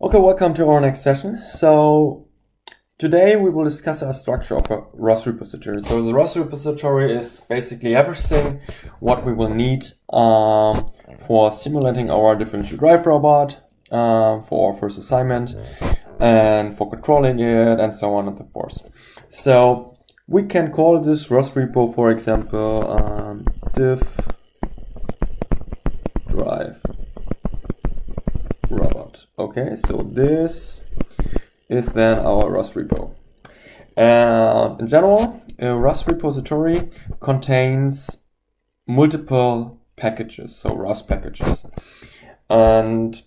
Okay, welcome to our next session. So today we will discuss our structure of a ROS repository. So the ROS repository is basically everything what we will need um, for simulating our differential drive robot um, for our first assignment and for controlling it and so on and so forth. So we can call this ROS repo, for example, um, diff drive. Okay, so this is then our ROS repo. And in general, a ROS repository contains multiple packages, so ROS packages. And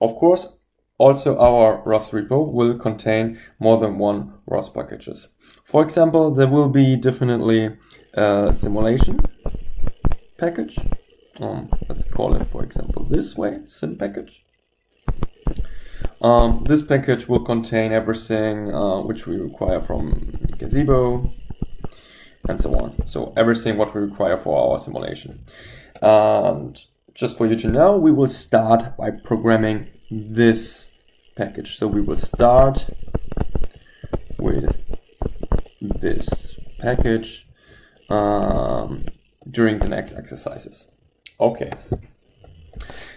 of course, also our ROS repo will contain more than one ROS packages. For example, there will be definitely a simulation package. Um, let's call it, for example, this way, sim package. Um, this package will contain everything uh, which we require from Gazebo and so on. So everything what we require for our simulation. And just for you to know, we will start by programming this package. So we will start with this package um, during the next exercises. Okay.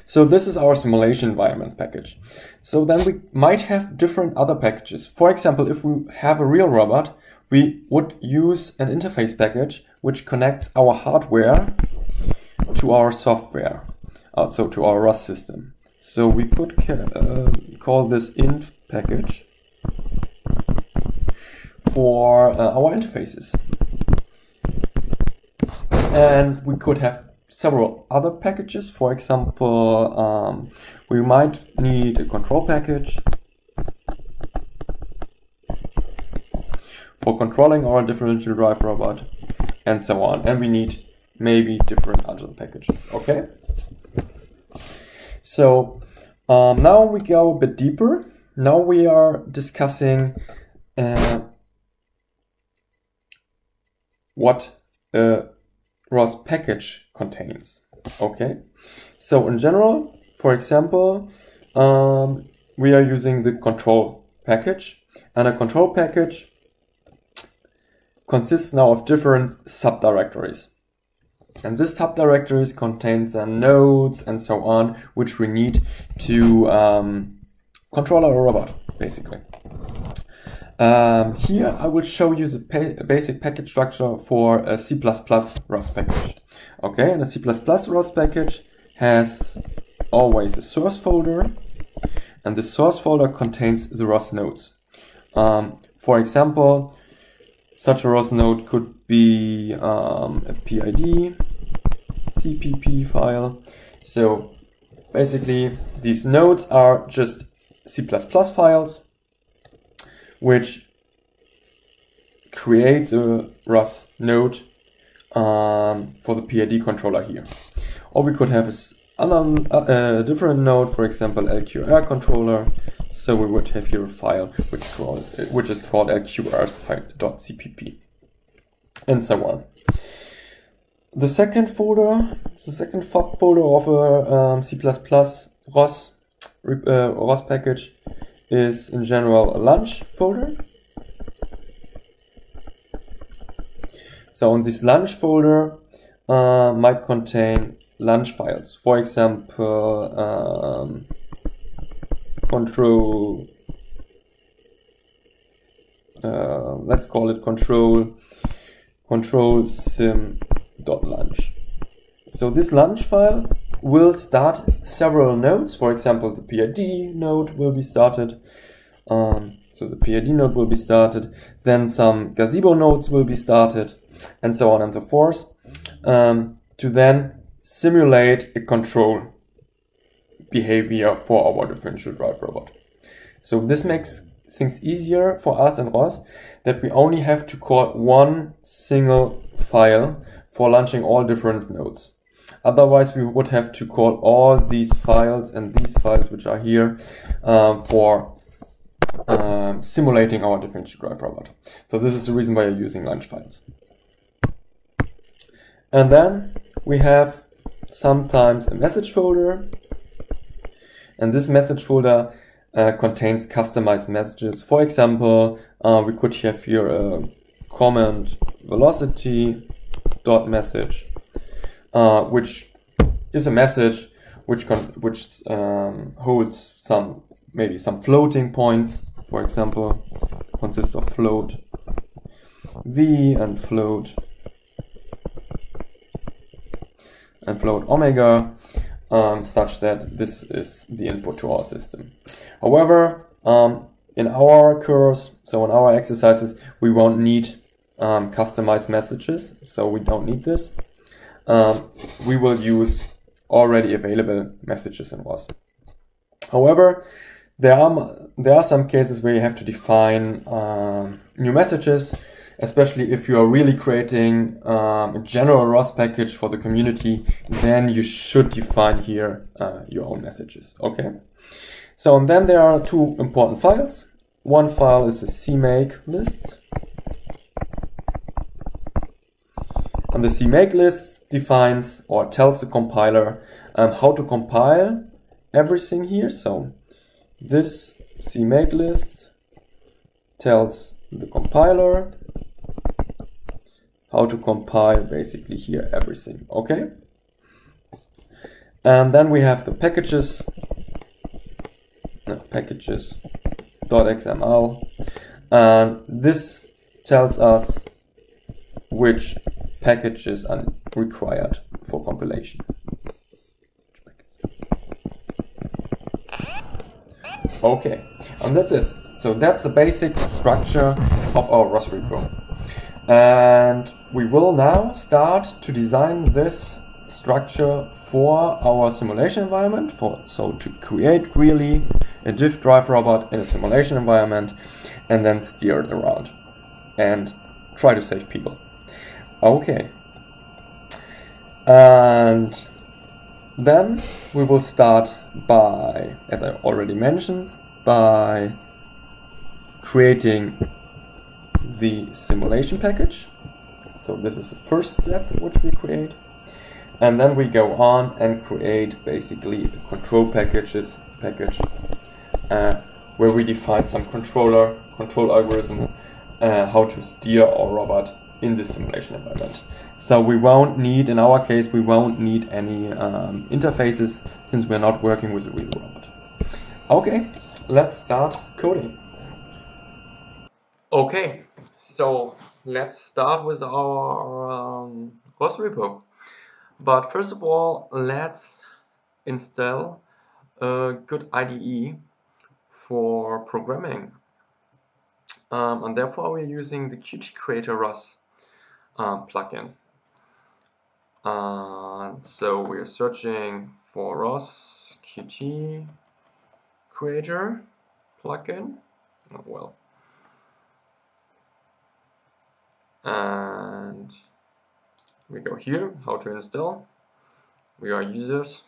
So this is our simulation environment package. So then we might have different other packages. For example, if we have a real robot, we would use an interface package which connects our hardware to our software, uh, so to our ROS system. So we could uh, call this int package for uh, our interfaces. And we could have several other packages. For example, um, we might need a control package for controlling our differential drive robot and so on. And we need maybe different other packages, okay? So um, now we go a bit deeper. Now we are discussing uh, what a ROS package contains. Okay, so in general, for example, um, we are using the control package, and a control package consists now of different subdirectories. And this subdirectories contains the nodes and so on, which we need to um, control our robot, basically. Um, here I will show you the pa basic package structure for a C++ ROS package. Okay, and a C++ ROS package has always a source folder, and the source folder contains the ROS nodes. Um, for example, such a ROS node could be um, a PID, CPP file. So basically, these nodes are just C++ files which creates a ROS node um, for the PID controller here. Or we could have a, uh, a different node, for example, LQR controller. So we would have here a file which, is called, which is called lqr.cpp and so on. The second folder, the second folder of a um, C++ ROS, uh, ROS package is in general a launch folder. So on this launch folder uh, might contain launch files. For example, um, control, uh, let's call it control, control sim dot launch. So this launch file will start several nodes. For example, the PID node will be started. Um, so the PID node will be started. Then some gazebo nodes will be started, and so on and so forth, um, to then simulate a control behavior for our differential drive robot. So this makes things easier for us and ROS that we only have to call one single file for launching all different nodes. Otherwise, we would have to call all these files and these files, which are here, um, for um, simulating our differential drive robot. So this is the reason why you're using launch files. And then we have sometimes a message folder. And this message folder uh, contains customized messages. For example, uh, we could have here a command velocity dot message, uh, which is a message which which um, holds some maybe some floating points. For example, consists of float v and float and float omega um, such that this is the input to our system. However, um, in our course, so in our exercises, we won't need um, customized messages, so we don't need this. Um, we will use already available messages in ROS. However, there are there are some cases where you have to define um, new messages especially if you are really creating um, a general ROS package for the community, then you should define here uh, your own messages. Okay. So and then there are two important files. One file is the CMake list. And the CMake list defines or tells the compiler um, how to compile everything here. So this CMake list tells the compiler how to compile basically here everything, okay? And then we have the packages, no, packages.xml, and this tells us which packages are required for compilation. Okay, and that's it. So that's the basic structure of our ROS repo. And we will now start to design this structure for our simulation environment for so to create really a diff drive robot in a simulation environment and then steer it around and try to save people. Okay. And then we will start by as i already mentioned by creating the simulation package. So this is the first step which we create. And then we go on and create basically the control packages package uh, where we define some controller control algorithm uh, how to steer our robot in this simulation environment. So we won't need, in our case, we won't need any um, interfaces since we're not working with a real robot. Okay, let's start coding. Okay, so let's start with our um, ROS repo. But first of all, let's install a good IDE for programming. Um, and therefore we're using the Qt Creator ROS um, plugin. Uh, so we're searching for ROS Qt Creator plugin. Oh, well, and we go here how to install. We are users.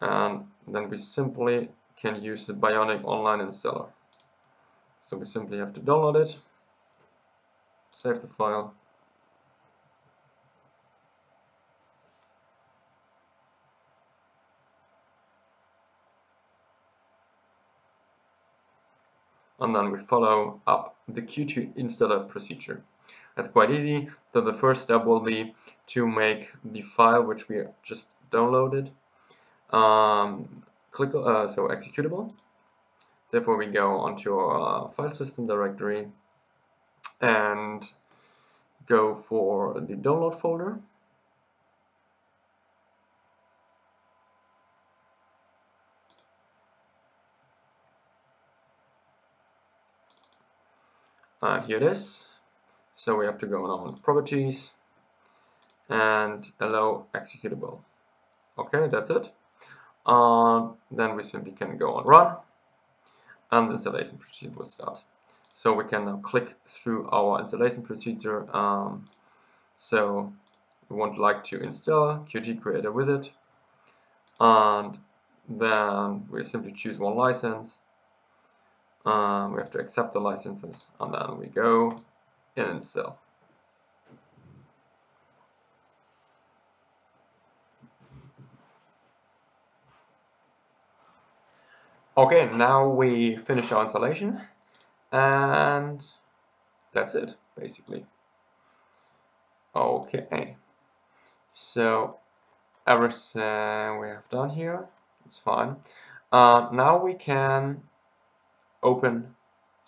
And then we simply can use the Bionic online installer. So we simply have to download it save the file and then we follow up the Qt installer procedure. That's quite easy. So the first step will be to make the file which we just downloaded um, click uh, so executable. Therefore we go onto our file system directory and go for the download folder uh, here it is. So we have to go on properties and allow executable. Okay that's it. Uh, then we simply can go on run and the installation procedure will start. So we can now click through our installation procedure um, so we would like to install Qt Creator with it. And then we simply choose one license um, we have to accept the licenses and then we go and sell. Okay, now we finish our installation and that's it basically. Okay, so everything we have done here, it's fine. Uh, now we can open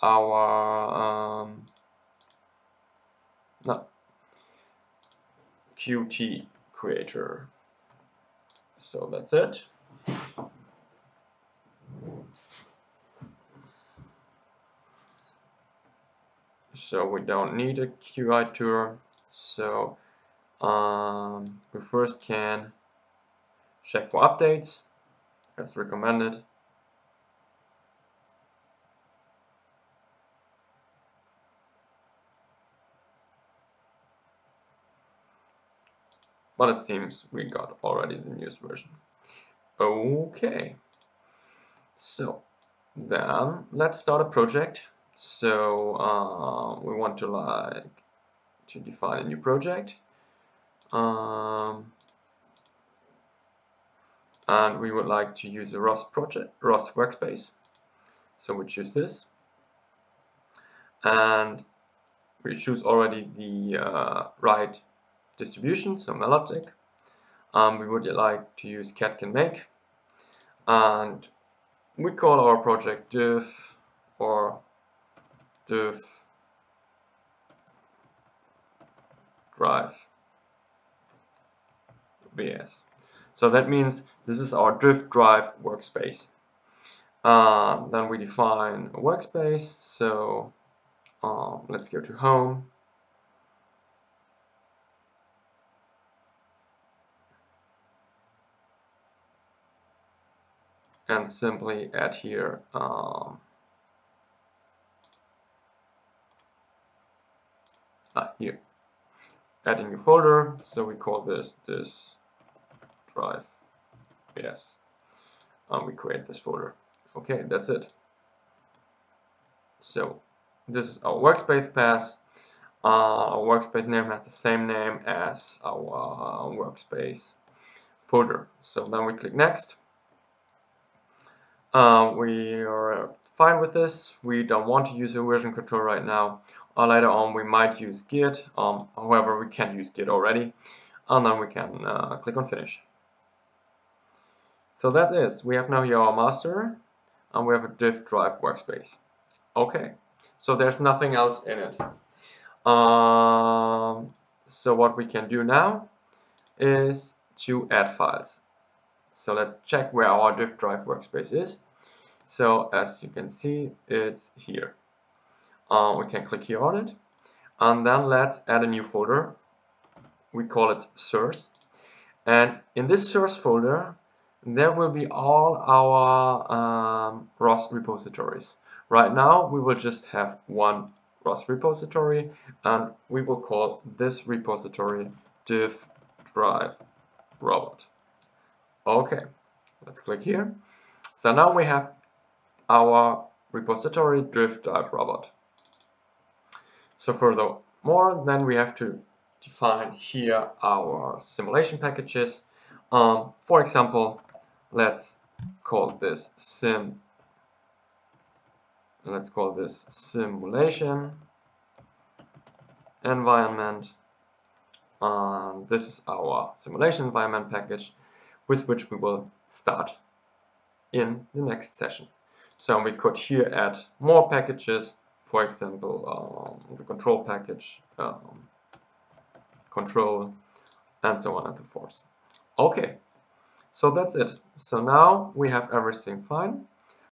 our um, no, Qt creator. So that's it. So we don't need a UI tour. So um, we first can check for updates as recommended. But it seems we got already the newest version. Okay. So then let's start a project. So uh, we want to like to define a new project. Um, and we would like to use a ROS project, ROS workspace. So we choose this. And we choose already the uh, right distribution, so Melodic. Um, we would like to use Catkin make. And we call our project diff or diff drive vs. So that means this is our diff drive workspace. Uh, then we define a workspace. So uh, let's go to home. And simply add here um, ah, here. Adding a new folder so we call this this drive yes. And we create this folder. Okay that's it. So this is our workspace path. Uh, our workspace name has the same name as our workspace folder. So then we click next uh, we are fine with this. We don't want to use a version control right now. Uh, later on we might use git. Um, however we can use git already. And then we can uh, click on finish. So that is we have now here our master and we have a diff drive workspace. Okay so there's nothing else in it. Um, so what we can do now is to add files. So let's check where our diff drive workspace is so as you can see it's here. Uh, we can click here on it. And then let's add a new folder. We call it source. And in this source folder there will be all our um, repositories. Right now we will just have one ROS repository and we will call this repository diff drive robot. Okay let's click here. So now we have our repository drift drive robot so furthermore, then we have to define here our simulation packages. Um, for example, let's call this sim. Let's call this simulation environment. Um, this is our simulation environment package with which we will start in the next session. So we could here add more packages for example, um, the control package, um, control, and so on and so forth. Okay, so that's it. So now we have everything fine.